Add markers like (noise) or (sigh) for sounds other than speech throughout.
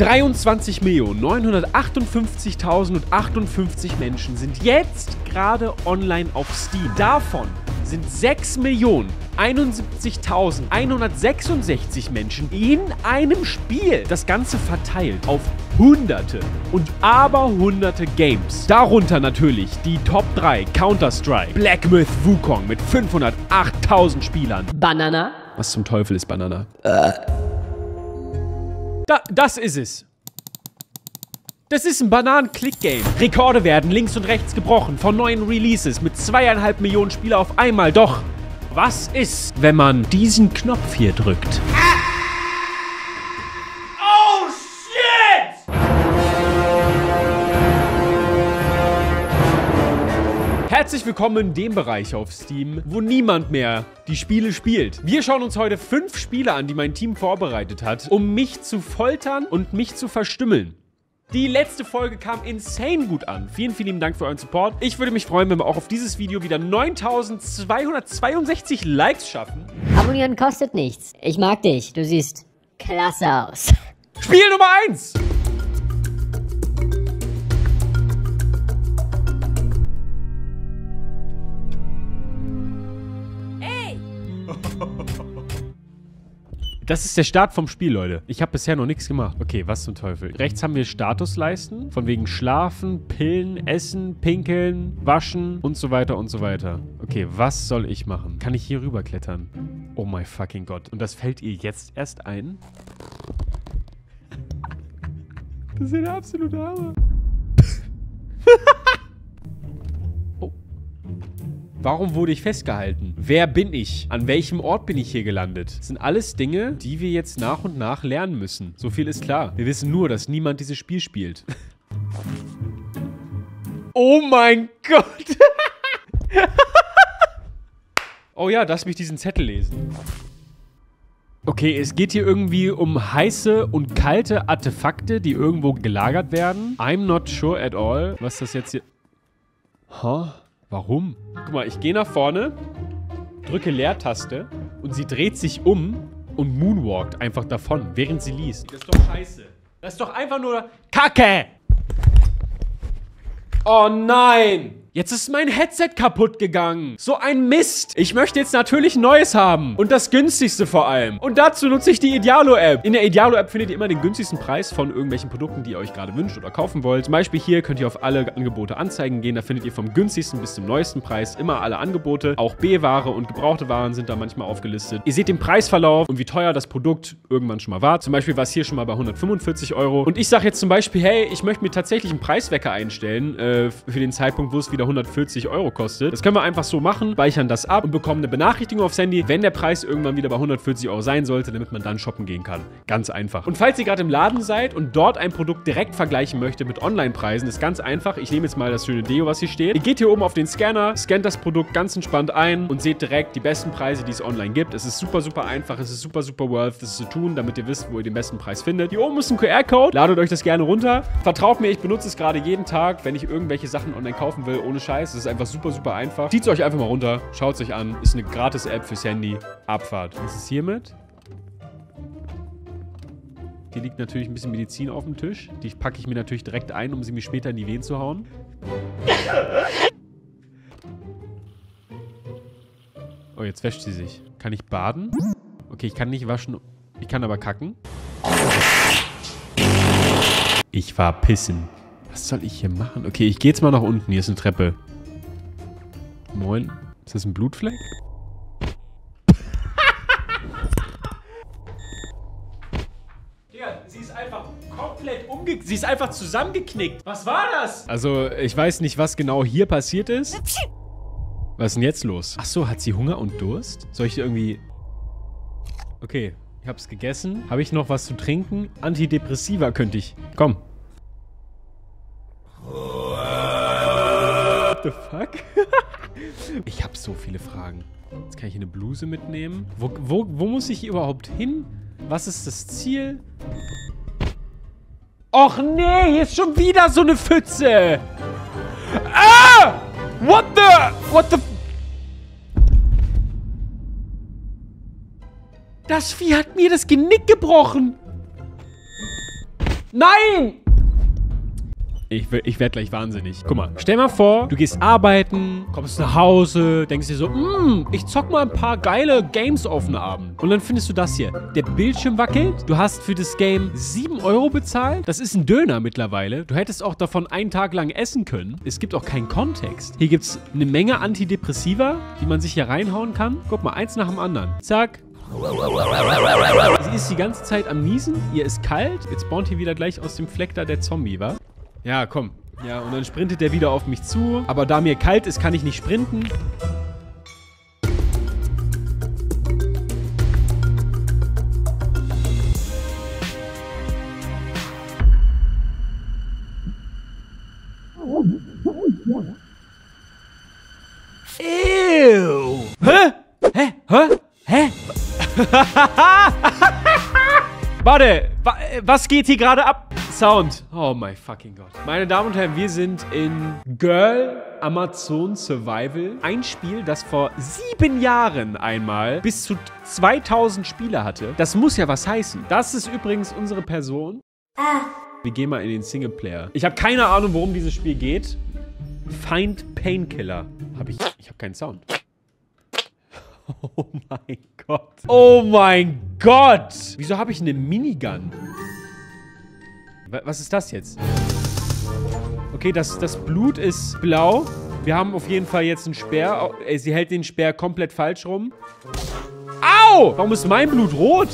23.958.058 Menschen sind jetzt gerade online auf Steam. Davon sind 6.071.166 Menschen in einem Spiel. Das Ganze verteilt auf hunderte und aber hunderte Games. Darunter natürlich die Top 3 Counter-Strike, Black Myth Wukong mit 508.000 Spielern. Banana. Was zum Teufel ist Banana? Äh. Da, das ist es. Das ist ein Bananen-Click-Game. Rekorde werden links und rechts gebrochen von neuen Releases mit zweieinhalb Millionen Spieler auf einmal. Doch, was ist, wenn man diesen Knopf hier drückt? Oh, Herzlich willkommen in dem Bereich auf Steam, wo niemand mehr die Spiele spielt. Wir schauen uns heute fünf Spiele an, die mein Team vorbereitet hat, um mich zu foltern und mich zu verstümmeln. Die letzte Folge kam insane gut an. Vielen, vielen Dank für euren Support. Ich würde mich freuen, wenn wir auch auf dieses Video wieder 9262 Likes schaffen. Abonnieren kostet nichts. Ich mag dich. Du siehst klasse aus. Spiel Nummer 1! Das ist der Start vom Spiel, Leute. Ich habe bisher noch nichts gemacht. Okay, was zum Teufel. Rechts haben wir Statusleisten. Von wegen Schlafen, Pillen, Essen, Pinkeln, Waschen und so weiter und so weiter. Okay, was soll ich machen? Kann ich hier rüber klettern? Oh my fucking Gott. Und das fällt ihr jetzt erst ein? (laughs) Das ist ein absoluter Hammer. (laughs) Warum wurde ich festgehalten? Wer bin ich? An welchem Ort bin ich hier gelandet? Das sind alles Dinge, die wir jetzt nach und nach lernen müssen. So viel ist klar. Wir wissen nur, dass niemand dieses Spiel spielt. (laughs) oh mein Gott! (laughs) oh ja, lass mich diesen Zettel lesen. Okay, es geht hier irgendwie um heiße und kalte Artefakte, die irgendwo gelagert werden. I'm not sure at all, was das jetzt hier... Huh? Warum? Guck mal, ich gehe nach vorne, drücke Leertaste und sie dreht sich um und moonwalkt einfach davon, während sie liest. Das ist doch scheiße. Das ist doch einfach nur Kacke! Oh nein! Jetzt ist mein Headset kaputt gegangen. So ein Mist. Ich möchte jetzt natürlich ein neues haben. Und das günstigste vor allem. Und dazu nutze ich die Idealo-App. In der Idealo-App findet ihr immer den günstigsten Preis von irgendwelchen Produkten, die ihr euch gerade wünscht oder kaufen wollt. Zum Beispiel hier könnt ihr auf alle Angebote anzeigen gehen. Da findet ihr vom günstigsten bis zum neuesten Preis immer alle Angebote. Auch B-Ware und gebrauchte Waren sind da manchmal aufgelistet. Ihr seht den Preisverlauf und wie teuer das Produkt irgendwann schon mal war. Zum Beispiel war es hier schon mal bei 145 Euro. Und ich sage jetzt zum Beispiel, hey, ich möchte mir tatsächlich einen Preiswecker einstellen äh, für den Zeitpunkt, wo es wieder wieder 140 Euro kostet. Das können wir einfach so machen, speichern das ab und bekommen eine Benachrichtigung aufs Handy, wenn der Preis irgendwann wieder bei 140 Euro sein sollte, damit man dann shoppen gehen kann. Ganz einfach. Und falls ihr gerade im Laden seid und dort ein Produkt direkt vergleichen möchtet mit Online-Preisen, ist ganz einfach. Ich nehme jetzt mal das schöne Deo, was hier steht. Ihr geht hier oben auf den Scanner, scannt das Produkt ganz entspannt ein und seht direkt die besten Preise, die es online gibt. Es ist super, super einfach. Es ist super, super worth, das zu tun, damit ihr wisst, wo ihr den besten Preis findet. Hier oben ist ein QR-Code. Ladet euch das gerne runter. Vertraut mir, ich benutze es gerade jeden Tag, wenn ich irgendwelche Sachen online kaufen will, ohne Scheiß. Es ist einfach super, super einfach. Zieht es euch einfach mal runter, schaut es euch an. Ist eine gratis App fürs Handy. Abfahrt. Was ist hiermit? Hier liegt natürlich ein bisschen Medizin auf dem Tisch. Die packe ich mir natürlich direkt ein, um sie mir später in die Wehen zu hauen. Oh, jetzt wäscht sie sich. Kann ich baden? Okay, ich kann nicht waschen. Ich kann aber kacken. Ich war pissen. Was soll ich hier machen? Okay, ich gehe jetzt mal nach unten. Hier ist eine Treppe. Moin. Ist das ein Blutfleck? (laughs) sie ist einfach komplett umge... Sie ist einfach zusammengeknickt. Was war das? Also, ich weiß nicht, was genau hier passiert ist. Was ist denn jetzt los? Ach so, hat sie Hunger und Durst? Soll ich irgendwie... Okay, ich hab's gegessen. Habe ich noch was zu trinken? Antidepressiva könnte ich. Komm. What the fuck? (laughs) ich habe so viele Fragen. Jetzt kann ich hier eine Bluse mitnehmen. Wo, wo, wo muss ich überhaupt hin? Was ist das Ziel? Och nee, hier ist schon wieder so eine Pfütze. Ah! What the... What the... Das Vieh hat mir das Genick gebrochen. Nein! Ich, ich werde gleich wahnsinnig. Guck mal, stell mal vor, du gehst arbeiten, kommst nach Hause, denkst dir so, hm, ich zock mal ein paar geile Games auf den Abend. Und dann findest du das hier. Der Bildschirm wackelt, du hast für das Game 7 Euro bezahlt. Das ist ein Döner mittlerweile. Du hättest auch davon einen Tag lang essen können. Es gibt auch keinen Kontext. Hier gibt es eine Menge Antidepressiva, die man sich hier reinhauen kann. Guck mal, eins nach dem anderen. Zack, Sie ist die ganze Zeit am Niesen, ihr ist kalt. Jetzt spawnt hier wieder gleich aus dem Fleck da der Zombie, wa? Ja, komm. Ja, und dann sprintet der wieder auf mich zu. Aber da mir kalt ist, kann ich nicht sprinten. Ew. Hä? Hä? Hä? Hä? (laughs) Warte, wa was geht hier gerade ab? Sound. Oh my fucking God. Meine Damen und Herren, wir sind in Girl Amazon Survival. Ein Spiel, das vor sieben Jahren einmal bis zu 2000 Spieler hatte. Das muss ja was heißen. Das ist übrigens unsere Person. Ah. Wir gehen mal in den Singleplayer. Ich habe keine Ahnung, worum dieses Spiel geht. Find Painkiller. Habe ich. Ich habe keinen Sound. (laughs) Oh mein Gott. Oh mein Gott. Wieso habe ich eine Minigun? Was ist das jetzt? Okay, das, das Blut ist blau. Wir haben auf jeden Fall jetzt einen Speer. Sie hält den Speer komplett falsch rum. Au! Warum ist mein Blut rot?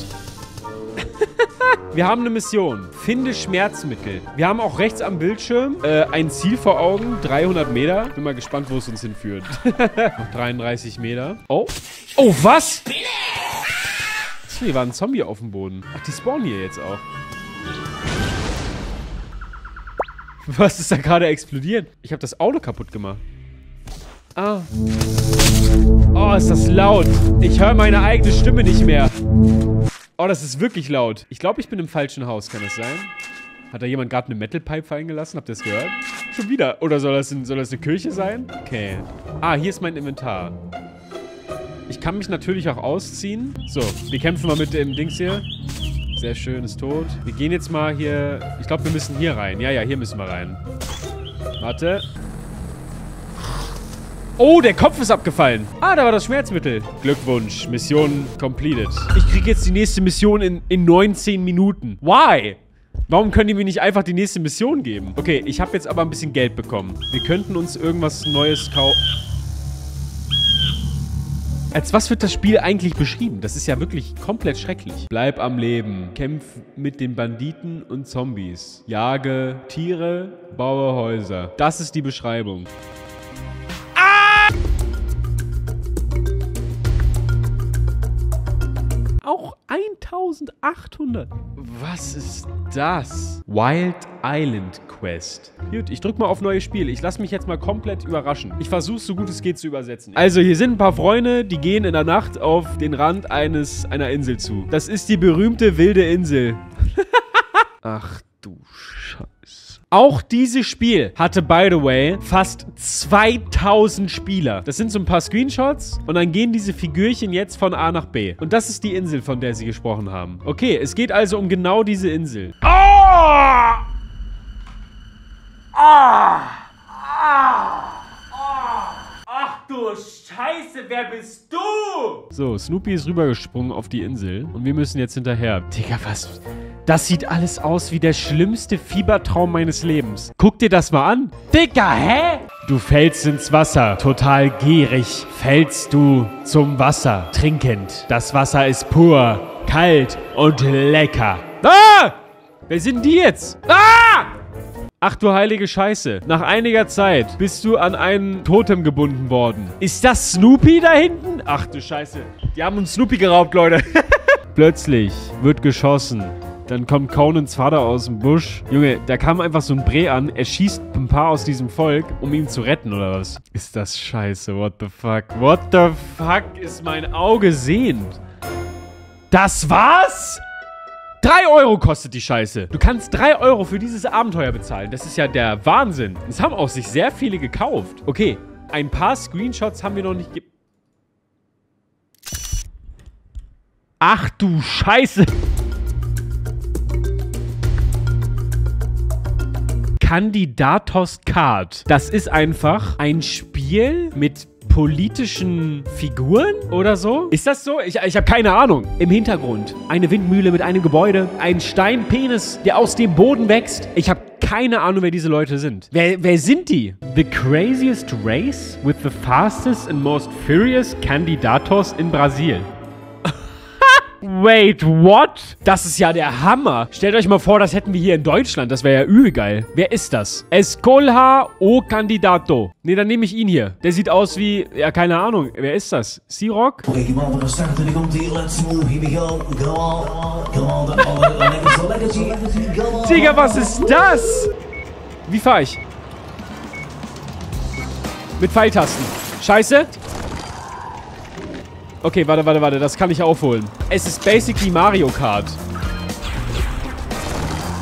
(laughs) Wir haben eine Mission. Finde Schmerzmittel. Wir haben auch rechts am Bildschirm äh, ein Ziel vor Augen. 300 Meter. Bin mal gespannt, wo es uns hinführt. (laughs) Noch 33 Meter. Oh. Oh, was? Hier war ein Zombie auf dem Boden. Ach, die spawnen hier jetzt auch. (laughs) Was ist da gerade explodiert? Ich habe das Auto kaputt gemacht. Ah. Oh, ist das laut. Ich höre meine eigene Stimme nicht mehr. Oh, das ist wirklich laut. Ich glaube, ich bin im falschen Haus. Kann das sein? Hat da jemand gerade eine Metal Pipe fallen gelassen? Habt ihr das gehört? Schon wieder. Oder soll das, soll das eine Kirche sein? Okay. Ah, hier ist mein Inventar. Ich kann mich natürlich auch ausziehen. So, wir kämpfen mal mit dem Dings hier. Sehr schön, ist tot. Wir gehen jetzt mal hier... Ich glaube, wir müssen hier rein. Ja, ja, hier müssen wir rein. Warte. Oh, der Kopf ist abgefallen. Ah, da war das Schmerzmittel. Glückwunsch, Mission completed. Ich kriege jetzt die nächste Mission in, in 19 Minuten. Why? Warum können die mir nicht einfach die nächste Mission geben? Okay, ich habe jetzt aber ein bisschen Geld bekommen. Wir könnten uns irgendwas Neues kaufen. Als was wird das Spiel eigentlich beschrieben? Das ist ja wirklich komplett schrecklich. Bleib am Leben. Kämpf mit den Banditen und Zombies. Jage Tiere, baue Häuser. Das ist die Beschreibung. 1800. Was ist das? Wild Island Quest. Gut, ich drück mal auf neues Spiel. Ich lasse mich jetzt mal komplett überraschen. Ich versuche so gut es geht zu übersetzen. Also hier sind ein paar Freunde, die gehen in der Nacht auf den Rand eines einer Insel zu. Das ist die berühmte wilde Insel. (laughs) Ach. Auch dieses Spiel hatte, by the way, fast 2000 Spieler. Das sind so ein paar Screenshots und dann gehen diese Figürchen jetzt von A nach B. Und das ist die Insel, von der sie gesprochen haben. Okay, es geht also um genau diese Insel. Oh! Ah! Ah! Ach du Scheiße, wer bist du? So, Snoopy ist rübergesprungen auf die Insel und wir müssen jetzt hinterher. Digga, was... Das sieht alles aus wie der schlimmste Fiebertraum meines Lebens. Guck dir das mal an. Digga, hä? Du fällst ins Wasser. Total gierig fällst du zum Wasser. Trinkend. Das Wasser ist pur, kalt und lecker. Ah! Wer sind die jetzt? Ah! Ach du heilige Scheiße. Nach einiger Zeit bist du an einen Totem gebunden worden. Ist das Snoopy da hinten? Ach du Scheiße. Die haben uns Snoopy geraubt, Leute. (laughs) Plötzlich wird geschossen. Dann kommt Conans Vater aus dem Busch. Junge, da kam einfach so ein Bree an. Er schießt ein paar aus diesem Volk, um ihn zu retten, oder was? Ist das scheiße. What the fuck? What the fuck ist mein Auge sehend? Das war's? 3 Euro kostet die Scheiße. Du kannst 3 Euro für dieses Abenteuer bezahlen. Das ist ja der Wahnsinn. Es haben auch sich sehr viele gekauft. Okay, ein paar Screenshots haben wir noch nicht... Ach du Scheiße. Kandidatos Card. Das ist einfach ein Spiel mit politischen Figuren oder so? Ist das so? Ich, ich habe keine Ahnung. Im Hintergrund eine Windmühle mit einem Gebäude, ein Steinpenis, der aus dem Boden wächst. Ich habe keine Ahnung, wer diese Leute sind. Wer, wer sind die? The craziest race with the fastest and most furious candidatos in Brasil. Wait, what? Das ist ja der Hammer. Stellt euch mal vor, das hätten wir hier in Deutschland. Das wäre ja übel geil. Wer ist das? Escolha o Candidato. Nee, dann nehme ich ihn hier. Der sieht aus wie, ja, keine Ahnung. Wer ist das? Siroc? Okay, come on, we're gonna start and come to you. Let's move. Here we go. Go on. Come on. The all the legacy, legacy, legacy. Go on. Digga, was ist das? Wie fahre ich? Mit Pfeiltasten. Scheiße. Okay, warte, warte, warte. Das kann ich aufholen. Es ist basically Mario Kart.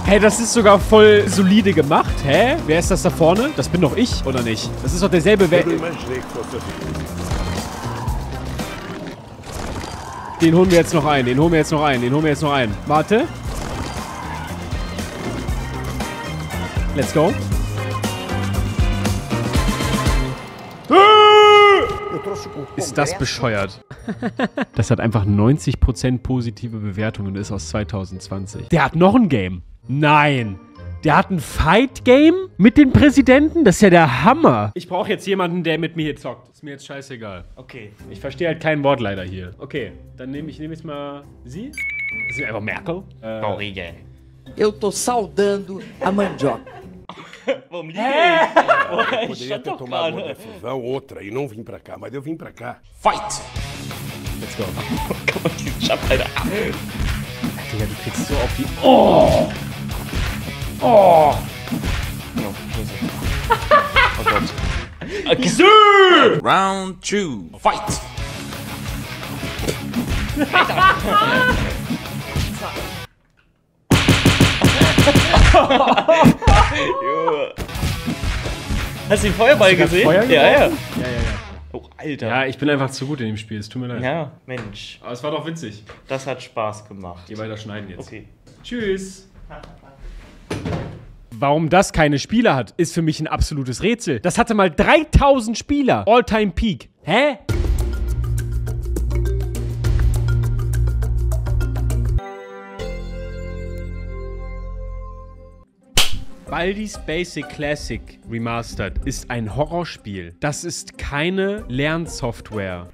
Hä, das ist sogar voll solide gemacht. Hä? Wer ist das da vorne? Das bin doch ich, oder nicht? Das ist doch derselbe... We Eu não imaginei que fosse assim. Den holen wir jetzt noch ein. Den holen wir jetzt noch ein. Den holen wir jetzt noch ein. Warte. Let's go. Ist das bescheuert? (laughs) Das hat einfach 90% positive Bewertungen und ist aus 2020. Der hat noch ein Game. Nein. Der hat ein Fight-Game mit den Präsidenten? Das ist ja der Hammer. Ich brauche jetzt jemanden, der mit mir hier zockt. Ist mir jetzt scheißegal. Okay. Ich verstehe halt kein Wort leider hier. Okay, dann nehme ich nehm jetzt mal Sie. Das ist einfach Merkel. Äh, Barriga. Eu tô saudando a mandioca. (laughs) Vamos ligar (laughs) Eu poderia ter tomado uma decisão, outra, e não vim pra cá, mas eu vim pra cá. Fight! let's go. Man diesen Jump, Alter. Digga, du kriegst so auf die... Oh! Oh! No, oh Gott. Okay. Round two. Fight! (laughs) (laughs) Hast du den Feuerball gesehen? Feuer ja? Ja, ja, ja. Oh, Alter. Ja, ich bin einfach zu gut in dem Spiel. Es tut mir leid. Ja, Mensch. Aber es war doch witzig. Das hat Spaß gemacht. Geh weiter schneiden jetzt. Okay. Tschüss. Warum das keine Spieler hat, ist für mich ein absolutes Rätsel. Das hatte mal 3000 Spieler. All-Time Peak. Hä? Baldi's Basic Classic Remastered ist ein Horrorspiel. Das ist keine Lernsoftware.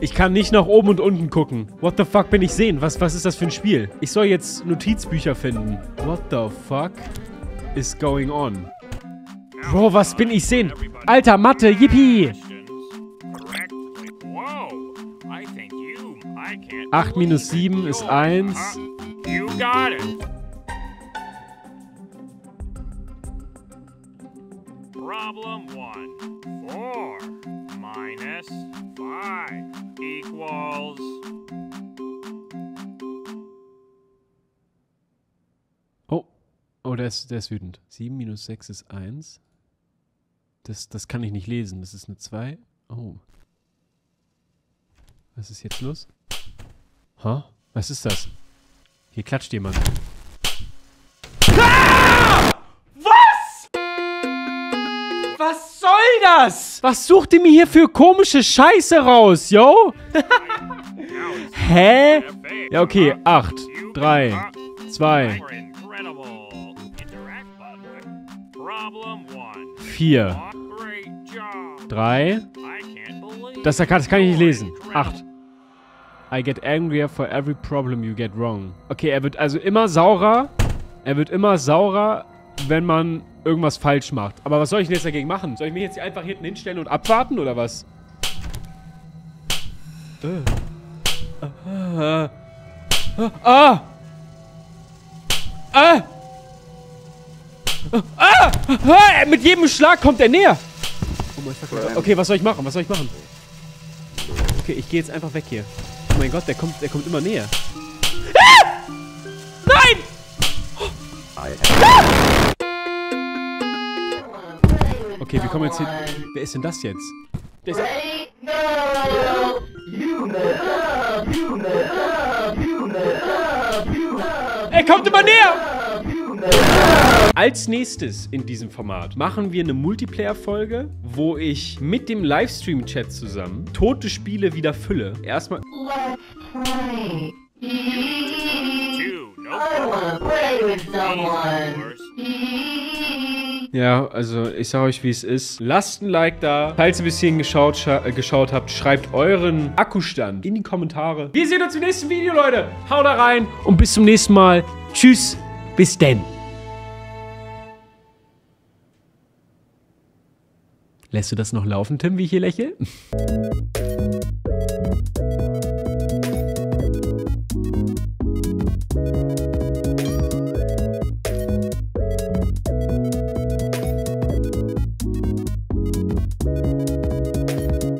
Ich kann nicht nach oben und unten gucken. What the fuck bin ich sehen? Was, was ist das für ein Spiel? Ich soll jetzt Notizbücher finden. What the fuck is going on? Bro, was bin ich sehen? Alter, Mathe, yippie! 8 minus 7 ist 1. You got it. Problem one. Four minus five equals. Oh, oh, der ist, der ist wütend. 7 minus 6 ist 1. Das, das kann ich nicht lesen. Das ist eine 2. Oh. Was ist jetzt los? Ha? Was ist das? Hier klatscht jemand. Ah! Was? Was soll das? Was sucht ihr mir hier für komische Scheiße raus, yo? Hä? Ja, okay. 8, 3, 2, We're incredible. Interact button. Problem one. 4, Great job. 3. I can't believe. Das, kann- das kann ich nicht lesen. 8. I get angrier for every problem you get wrong. Okay, er wird also immer saurer. Er wird immer saurer, wenn man irgendwas falsch macht. Aber was soll ich denn jetzt dagegen machen? Soll ich mich jetzt hier einfach hinten hinstellen und abwarten oder was? Äh. Ah. Ah. Ah. Ah. Ah. Mit jedem Schlag kommt er näher. Oh mein Gott. Okay, was soll ich machen? Was soll ich machen? Okay, ich gehe jetzt einfach weg hier. Oh mein Gott, der kommt, der kommt immer näher. Ah! Nein! Ah! Okay, wir kommen jetzt hin. Wer ist denn das jetzt? Der ist Ey, kommt immer näher! Als nächstes in diesem Format machen wir eine Multiplayer-Folge, wo ich mit dem Livestream-Chat zusammen tote Spiele wieder fülle. Erstmal. Two. Nope. Ja, also ich sag euch, wie es ist. Lasst ein Like da. Falls ihr bis hierhin geschaut, scha- äh, geschaut habt, schreibt euren Akkustand in die Kommentare. Wir sehen uns im nächsten Video, Leute. Haut da rein und bis zum nächsten Mal. Tschüss, bis denn. Lässt du das noch laufen, Tim, wie ich hier lächle? (laughs)